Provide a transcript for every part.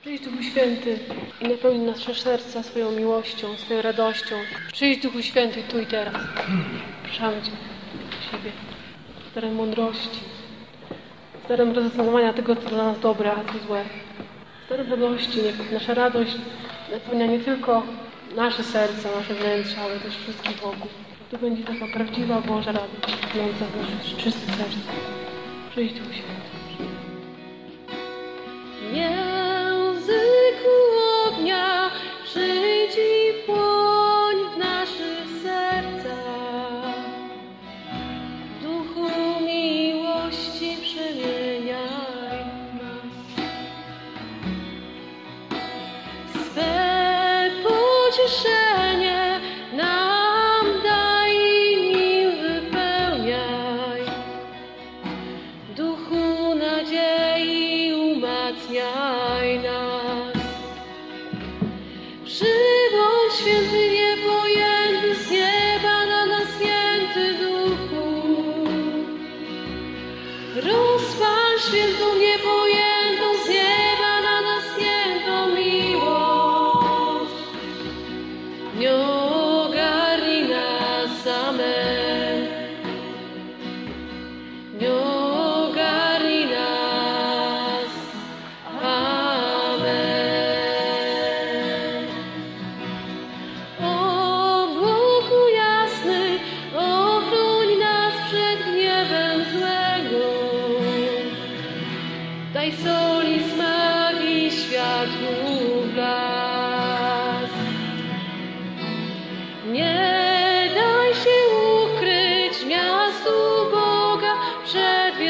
Przyjdź Duchu Święty i napełnij nasze serca swoją miłością, swoją radością. Przyjdź Duchu Święty tu i teraz. Proszamy Cię siebie. Z darem mądrości, z darem tego, co dla nas dobre, a co złe. Z darem radości. Niech nasza radość napełnia nie tylko nasze serca, nasze wnętrza, ale też wszystkich wokół. To będzie taka prawdziwa Boża radość, płynąca z naszych czystych serc. Przyjdź Duchu Święty. Języku pocieszenie nam daj nim wypełniaj. Duchu nadziei umacniaj nas. Przybądź święty niepojęty z nieba na nas święty Duchu. Rozpal świętą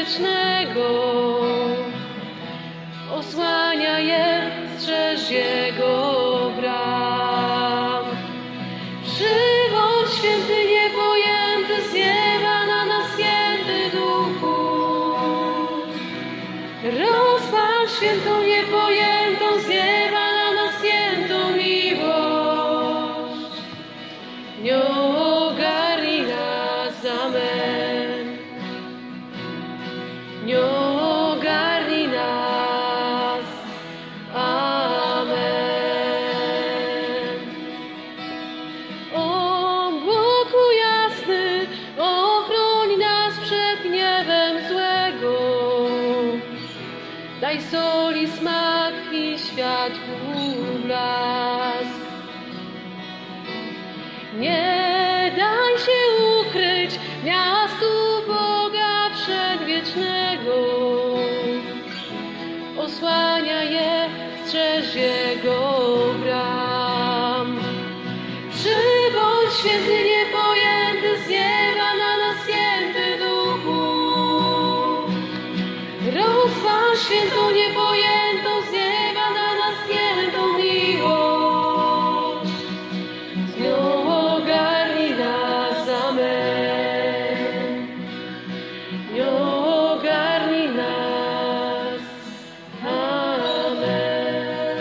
przedwiecznego. Osłania je, strzeż Jego Daj soli smak i światłu blask. Nie daj się ukryć miastu Boga przedwiecznego. Osłania je, strzeż Jego bram. Przybądź święty świętą niepojętą z nieba na nas świętą miłość. Z nią ogarnij nas, amen. Nią ogarnij nas, amen.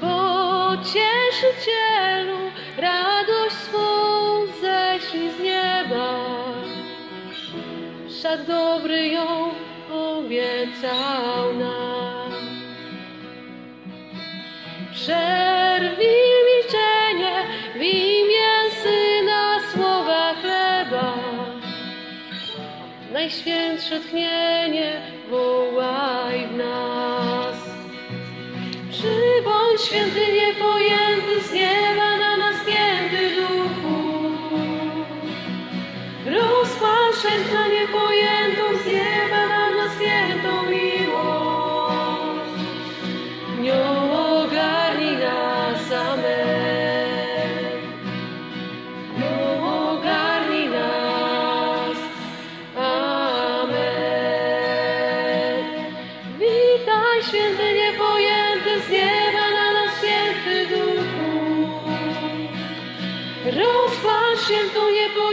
Pocieszycielu, radość Wszak dobry ją obiecał nam. Przerwij milczenie w imię Syna słowa chleba. Najświętsze tchnienie wołaj w nas. Przybądź święty niepojęty z nieba na nas święty Duchu. Rozpal święta niepojętą 旋风也不